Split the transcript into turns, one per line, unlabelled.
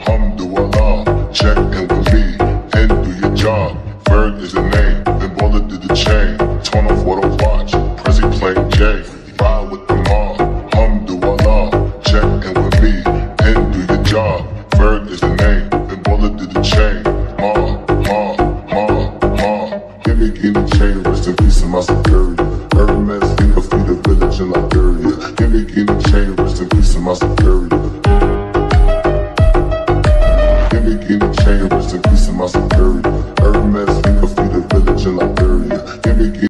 alhamdulillah. Check with me and do your job. Bird is the name, then bullet did the chain turn off what I watch. Prezi play J, Ride with the mob. Hum do Allah, check in with me, and do your job. Verb is the name, then bullet to the chain. Ma, ma, ma, ma. Give me in the chain, rest in peace of my security. Hermes, in the feet of village in Liberia. Give me in the chain, rest in peace of my security. Give me in the chain, rest in peace of my security. Hermes, in